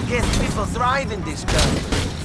I guess people thrive in this country.